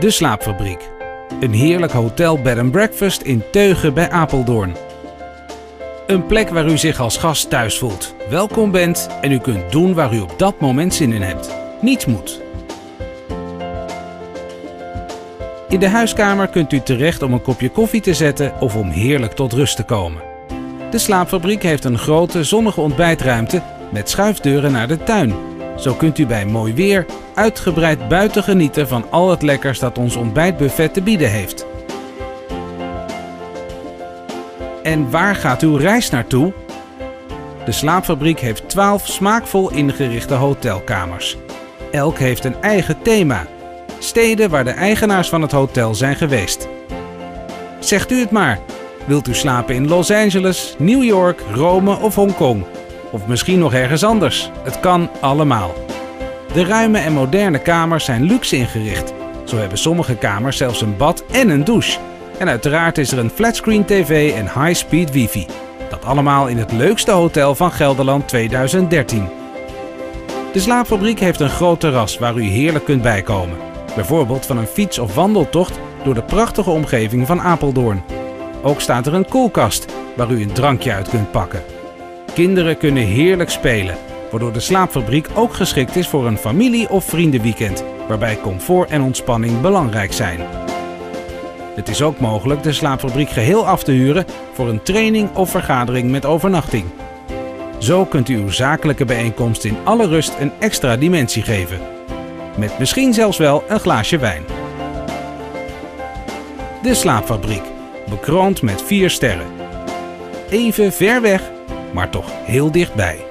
De Slaapfabriek. Een heerlijk hotel bed and breakfast in Teugen bij Apeldoorn. Een plek waar u zich als gast thuis voelt, welkom bent en u kunt doen waar u op dat moment zin in hebt. Niets moet. In de huiskamer kunt u terecht om een kopje koffie te zetten of om heerlijk tot rust te komen. De slaapfabriek heeft een grote zonnige ontbijtruimte met schuifdeuren naar de tuin. Zo kunt u bij mooi weer uitgebreid buiten genieten van al het lekkers dat ons ontbijtbuffet te bieden heeft. En waar gaat uw reis naartoe? De slaapfabriek heeft 12 smaakvol ingerichte hotelkamers. Elk heeft een eigen thema. Steden waar de eigenaars van het hotel zijn geweest. Zegt u het maar. Wilt u slapen in Los Angeles, New York, Rome of Hongkong? Of misschien nog ergens anders? Het kan allemaal. De ruime en moderne kamers zijn luxe ingericht. Zo hebben sommige kamers zelfs een bad en een douche. En uiteraard is er een flatscreen tv en high-speed wifi. Dat allemaal in het leukste hotel van Gelderland 2013. De slaapfabriek heeft een groot terras waar u heerlijk kunt bijkomen. Bijvoorbeeld van een fiets- of wandeltocht door de prachtige omgeving van Apeldoorn. Ook staat er een koelkast waar u een drankje uit kunt pakken. Kinderen kunnen heerlijk spelen, waardoor de slaapfabriek ook geschikt is voor een familie- of vriendenweekend, waarbij comfort en ontspanning belangrijk zijn. Het is ook mogelijk de slaapfabriek geheel af te huren voor een training of vergadering met overnachting. Zo kunt u uw zakelijke bijeenkomst in alle rust een extra dimensie geven. Met misschien zelfs wel een glaasje wijn. De slaapfabriek, bekroond met 4 sterren. Even ver weg, maar toch heel dichtbij.